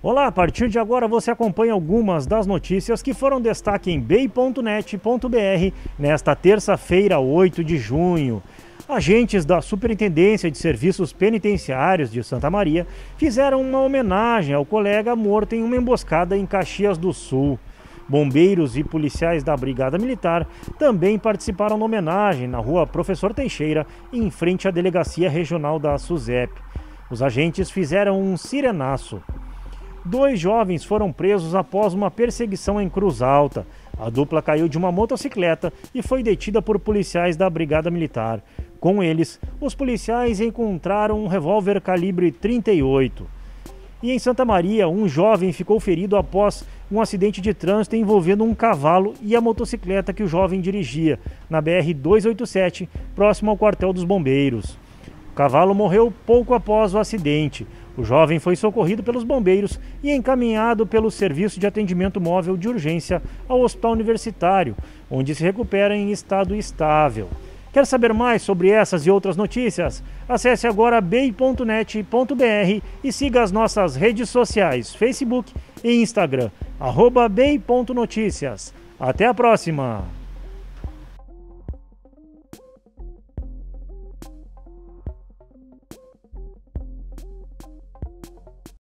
Olá, a partir de agora você acompanha algumas das notícias que foram destaque em bay.net.br nesta terça-feira, 8 de junho. Agentes da Superintendência de Serviços Penitenciários de Santa Maria fizeram uma homenagem ao colega morto em uma emboscada em Caxias do Sul. Bombeiros e policiais da Brigada Militar também participaram na homenagem na rua Professor Teixeira, em frente à Delegacia Regional da SUSEP. Os agentes fizeram um sirenaço. Dois jovens foram presos após uma perseguição em Cruz Alta. A dupla caiu de uma motocicleta e foi detida por policiais da Brigada Militar. Com eles, os policiais encontraram um revólver calibre 38. E em Santa Maria, um jovem ficou ferido após um acidente de trânsito envolvendo um cavalo e a motocicleta que o jovem dirigia, na BR-287, próximo ao quartel dos bombeiros. O cavalo morreu pouco após o acidente. O jovem foi socorrido pelos bombeiros e encaminhado pelo Serviço de Atendimento Móvel de Urgência ao Hospital Universitário, onde se recupera em estado estável. Quer saber mais sobre essas e outras notícias? Acesse agora bei.net.br e siga as nossas redes sociais, Facebook e Instagram, arroba. Até a próxima!